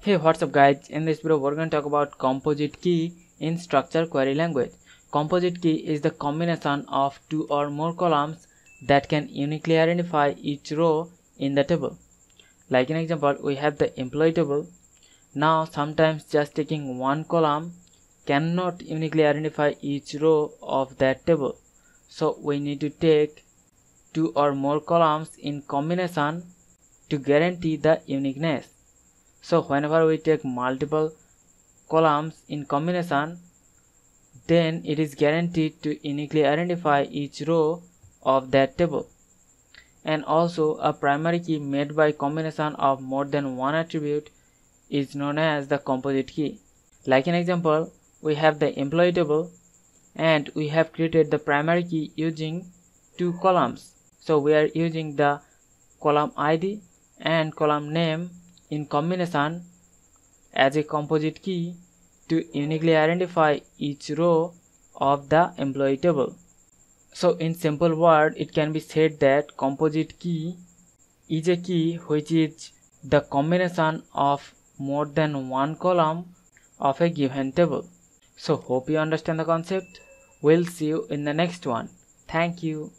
Hey what's up guys in this video we're going to talk about composite key in structure query language. Composite key is the combination of two or more columns that can uniquely identify each row in the table. Like an example we have the employee table. Now sometimes just taking one column cannot uniquely identify each row of that table. So we need to take two or more columns in combination to guarantee the uniqueness so whenever we take multiple columns in combination then it is guaranteed to uniquely identify each row of that table. And also a primary key made by combination of more than one attribute is known as the composite key. Like an example we have the employee table and we have created the primary key using two columns. So we are using the column id and column name in combination as a composite key to uniquely identify each row of the employee table. So in simple word it can be said that composite key is a key which is the combination of more than one column of a given table. So hope you understand the concept. We'll see you in the next one. Thank you.